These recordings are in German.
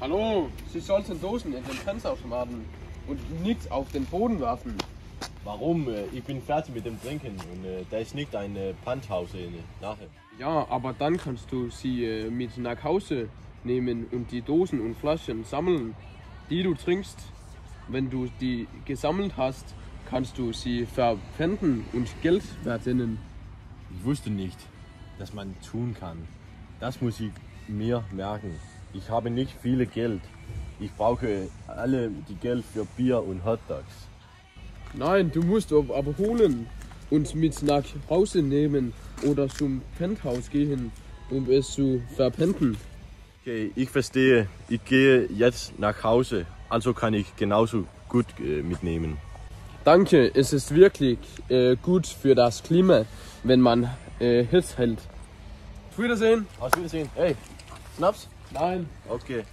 Hallo, Sie sollten Dosen in den Pfandautomaten und nichts auf den Boden werfen. Warum? Äh, Ich bin fertig mit dem Trinken und äh, da ist nicht ein äh, Pfandhaus in, nachher. Ja, aber dann kannst du sie äh, mit nach Hause nehmen und die Dosen und Flaschen sammeln, die du trinkst. Wenn du die gesammelt hast, kannst du sie verpfänden und Geld verdienen. Ich wusste nicht, dass man tun kann. Das muss ich mir merken. Ich habe nicht viel Geld. Ich brauche alle die Geld für Bier und Hotdogs. Nein, du musst ab- aber holen und mit nach Hause nehmen oder zum Penthouse gehen, um es zu verpenden. Okay, ich verstehe. Ich gehe jetzt nach Hause, also kann ich genauso gut äh, mitnehmen. Danke, es ist wirklich äh, gut für das Klima, wenn man äh, Hitze hält. Auf Wiedersehen. Auf Wiedersehen. Hey, Schnaps? Nein. Okay.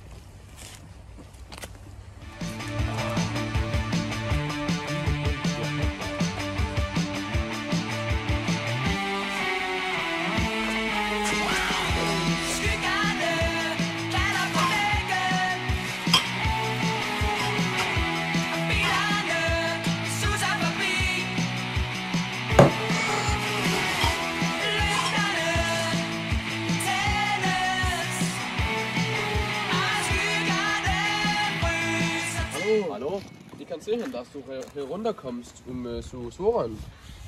Kann sehen, dass du her- herunterkommst, um äh, zu sohren.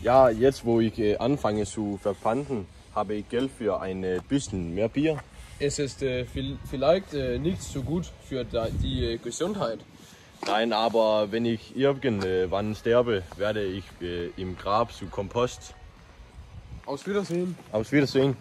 Ja, jetzt wo ich äh, anfange zu verpanden, habe ich Geld für ein äh, bisschen mehr Bier. Es ist äh, viel, vielleicht äh, nicht so gut für die äh, Gesundheit. Nein, aber wenn ich irgendwann sterbe, werde ich im Grab zu Kompost. Auf Wiedersehen. Auf Wiedersehen.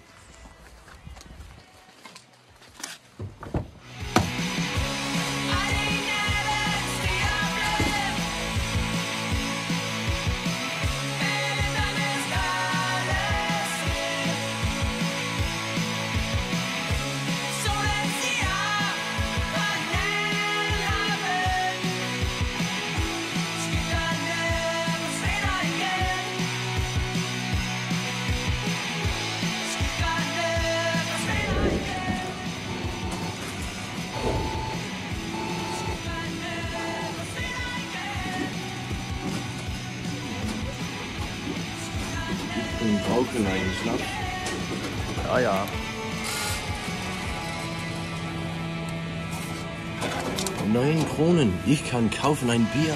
Und brauchen einen Schnaps. Ja, ja. Neun Kronen. Ich kann kaufen ein Bier.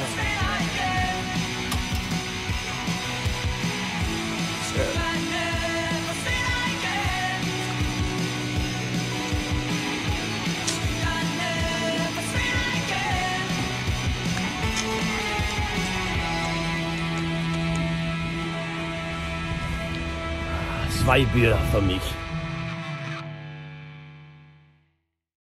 Zwei Bier für mich.